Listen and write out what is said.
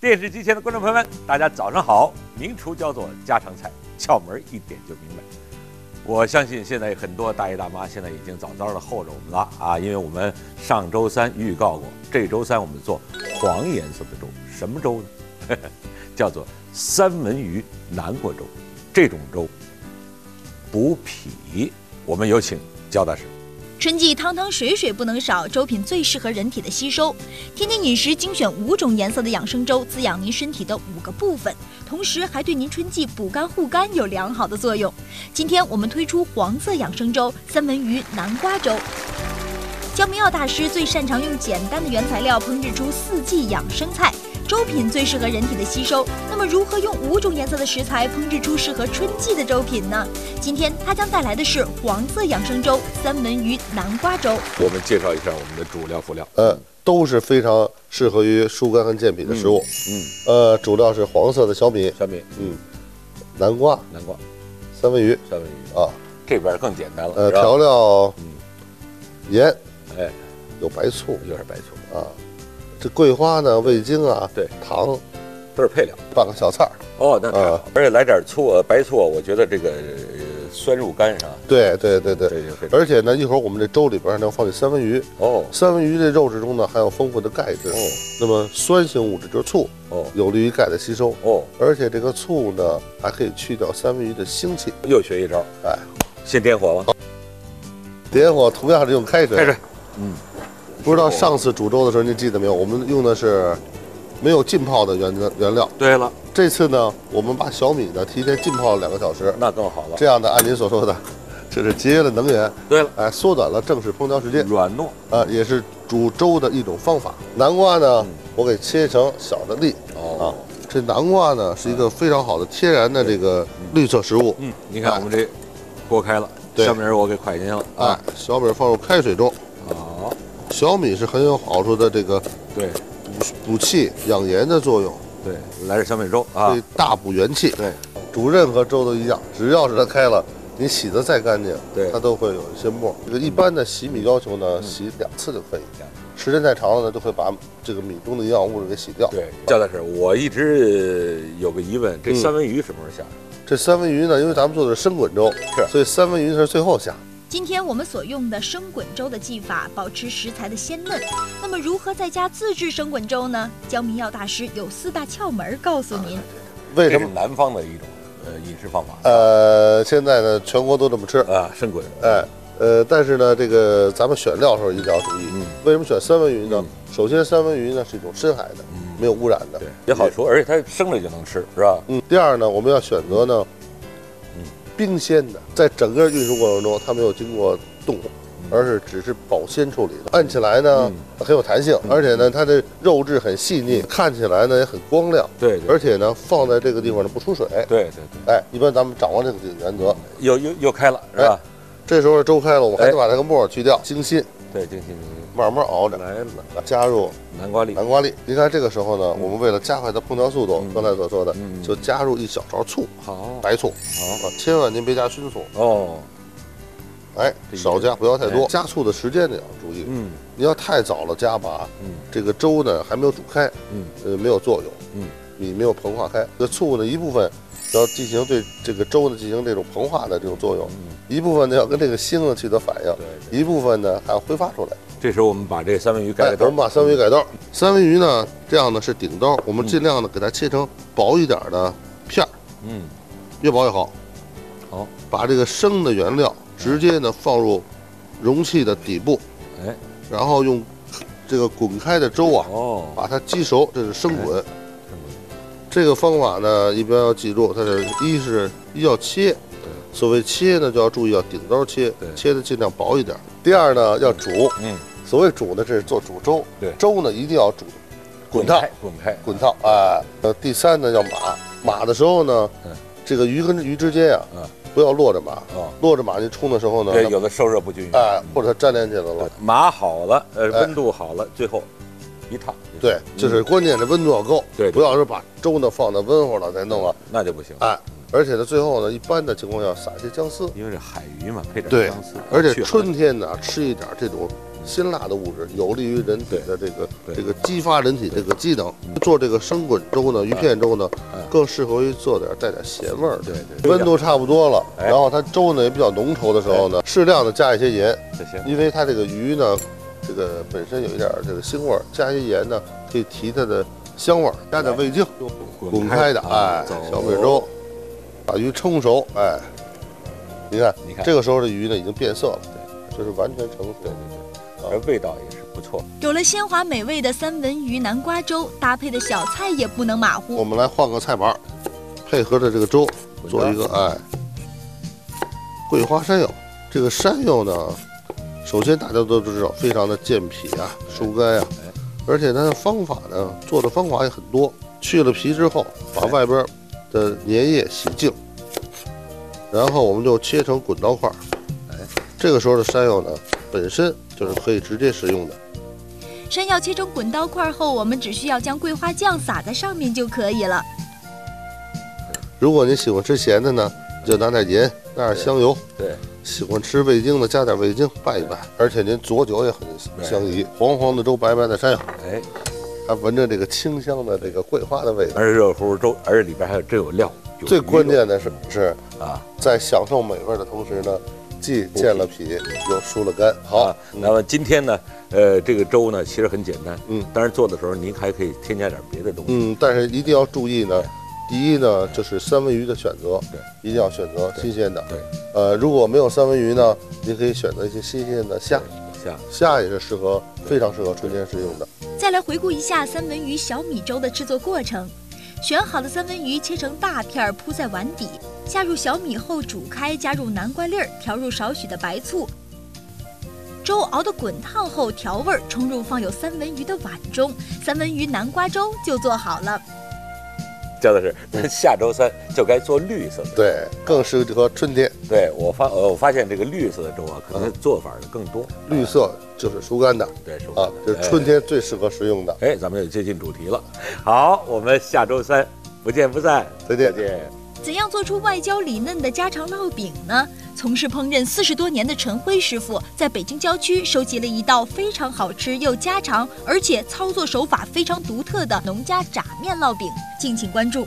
电视机前的观众朋友们，大家早上好！名厨叫做家常菜，窍门一点就明白。我相信现在很多大爷大妈现在已经早早的候着我们了啊，因为我们上周三预告过，这周三我们做黄颜色的粥，什么粥呢？叫做三文鱼南瓜粥。这种粥补脾，我们有请焦大师。春季汤汤水水不能少，粥品最适合人体的吸收。天天饮食精选五种颜色的养生粥，滋养您身体的五个部分，同时还对您春季补肝护肝有良好的作用。今天我们推出黄色养生粥——三文鱼南瓜粥。焦明耀大师最擅长用简单的原材料烹制出四季养生菜。粥品最适合人体的吸收，那么如何用五种颜色的食材烹制出适合春季的粥品呢？今天他将带来的是黄色养生粥——三文鱼南瓜粥。我们介绍一下我们的主料辅料，呃，都是非常适合于疏肝和健脾的食物。嗯，呃，主料是黄色的小米，小米，嗯，南瓜、南瓜、三文鱼。三文鱼。啊，这边更简单了，呃，调料嗯，盐，哎，有白醋。有点白醋，啊，这桂花呢、味精啊，对，糖，都是配料。拌个小菜儿。哦，那太好啊而且来点醋，啊白醋，我觉得这个呃酸入肝是吧？对对对对，这就非常而且呢，一会儿我们这粥里边还能放进三文鱼，哦三文鱼这肉质中呢含有丰富的钙质，哦那么酸性物质就是醋，哦有利于钙的吸收。哦，而且这个醋呢，还可以去掉三文鱼的腥气。又学一招，哎，先点火吧，点火同样是用开水。开水。嗯，不知道上次煮粥的时候您记得没有？我们用的是没有浸泡的原原料。对了，这次呢，我们把小米呢提前浸泡了两个小时，那更好了。这样呢，按您所说的，这是节约了能源，对了，哎，缩短了正式烹调时间，软糯。啊，也是煮粥的一种方法。南瓜呢，我给切成小的粒。啊哦。。这南瓜呢是一个非常好的天然的这个绿色食物，嗯，你看我们这锅开了，对。小米儿我给蒯进去了。哎啊。，小米放入开水中，好，小米是很有好处的这个对补补气养颜的作用，对，来点小米粥啊对。大补元气。对，煮任何粥都一样，只要是它开了，你洗的再干净，对它都会有一些沫。这个一般的洗米要求呢，洗两次就可以，时间太长了呢，就会把这个米中的营养物质给洗掉。对，焦大师，我一直呃有个疑问，这嗯三文鱼什么时候下？这三文鱼呢，因为咱们做的是生滚粥，是所以三文鱼是最后下。今天我们所用的生滚粥的技法，保持食材的鲜嫩。那么如何在家自制生滚粥呢？江明耀大师有四大窍门告诉您。为什么？南方的一种呃饮食方法呃，现在呢，全国都这么吃，啊，生滚。哎，呃，但是呢，这个咱们选料的时候一定要注意。嗯为什么选三文鱼呢嗯？首先，三文鱼呢是一种深海的，嗯没有污染的对，，也好处，而且它生了就能吃，是吧？嗯，第二呢，我们要选择呢，嗯冰鲜的，在整个运输过程中，它没有经过冻，而是只是保鲜处理的。按起来呢、很有弹性，而且呢，它的肉质很细腻，看起来呢也很光亮，对对而且呢，放在这个地方呢不出水。对对对，哎，一般咱们掌握这个原则。又又又开了，是吧？这时候粥开了，我还哎得把这个沫儿去掉，精心对，精心精心。慢慢熬着，来了，加入南瓜粒，南瓜粒。您看这个时候呢，我们为了加快它烹调速度，嗯。刚才所说的，嗯就加入一小勺醋，好，白醋。好，啊，千万您别加熏醋。哦，哎，少加不要太多。哎。加醋的时间呢要注意，嗯。你要太早了加吧，嗯。这个粥呢还没有煮开，嗯。呃，没有作用，嗯，米没有膨化开。这个醋呢一部分要进行对这个粥呢进行这种膨化的这种作用，嗯，一部分呢要跟这个腥呢取得反应。一部分呢还要挥发出来。这时候我们把这三文鱼盖哎，个头我们，把三文鱼改刀，三文鱼呢这样呢是顶刀，我们尽量呢给它切成薄一点的片儿，嗯，越薄越好。好，把这个生的原料直接呢放入容器的底部，哎，然后用这个滚开的粥啊，哦，把它击熟，这是生滚。生滚这个方法呢，一般要记住，它是一是一要切，所谓切呢，就要注意要顶刀切对，切的尽量薄一点。第二呢，要煮，嗯，所谓煮呢，这是做煮粥，对。粥呢一定要煮滚烫，滚开，滚烫，哎，呃，第三呢要码，码的时候呢嗯，这个鱼跟鱼之间啊嗯，不要落着码，哦，落着码你冲的时候呢，对，有的受热不均匀，哎，或者它粘连起来了。码好了，呃，哎。温度好了，最后一烫，对，就是关键这温度要够，对对。不要说把粥呢放的温乎了再弄了，那就不行，哎，而且呢，最后呢，一般的情况下撒一些姜丝，因为这海鱼嘛，配点姜丝，而且春天呢，吃一点这种辛辣的物质，有利于人体的这个这个激发人体这个机能。做这个生滚粥呢，鱼片粥呢嗯，更适合于做点带点咸味儿的。对对，温度差不多了，哎。然后它粥呢也比较浓稠的时候呢，适量的加一些盐，因为它这个鱼呢，这个本身有一点儿这个腥味儿，加一些盐呢可以提它的香味儿，加点味精，滚开的，哎，小米粥，把鱼冲熟，哎，你看，你看这个时候的鱼呢已经变色了，对，就是完全成熟，对而味道也是不错。有了鲜滑美味的三文鱼南瓜粥，搭配的小菜也不能马虎。我们来换个菜码，配合着这个粥做一个哎，桂花山药。这个山药呢，首先大家都知道，非常的健脾啊、疏肝啊，而且它的方法呢，做的方法也很多。去了皮之后，把外边的粘液洗净，然后我们就切成滚刀块儿。哎，这个时候的山药呢，本身就是可以直接食用的。山药切成滚刀块后，我们只需要将桂花酱撒在上面就可以了。如果你喜欢吃咸的呢，就拿点盐，拿点香油。对，喜欢吃味精的，加点味精拌一拌，而且您佐酒也很相宜。黄黄的粥，白白的山药，哎，还闻着这个清香的这个桂花的味道。而且热乎乎粥，而且里边还有真有料。有最关键的是是啊在享受美味的同时呢，既健了脾又疏了肝。好啊，，那么今天呢，呃，这个粥呢其实很简单，嗯，但是做的时候您还可以添加点别的东西。嗯，但是一定要注意呢。第一呢，就是三文鱼的选择，对，一定要选择新鲜的。对，呃，如果没有三文鱼呢，您可以选择一些新鲜的虾，虾虾也是适合，非常适合春天食用的。再来回顾一下三文鱼小米粥的制作过程。选好的三文鱼切成大片儿，铺在碗底，下入小米后煮开，加入南瓜粒儿，调入少许的白醋。粥熬得滚烫后调味儿，冲入放有三文鱼的碗中，三文鱼南瓜粥就做好了。焦老师，那 下周三就该做绿色的。对，更适合春天。对我发呃我发现这个绿色的粥啊，可能做法的更多。绿色就是疏肝的对疏肝啊，就是春天最适合食用的。哎，咱们又接近主题了。好，我们下周三不见不散。再见再见。怎样做出外焦里嫩的家常烙饼呢？从事烹饪四十多年的陈辉师傅，在北京郊区收集了一道非常好吃又家常，而且操作手法非常独特的农家炸面烙饼，敬请关注。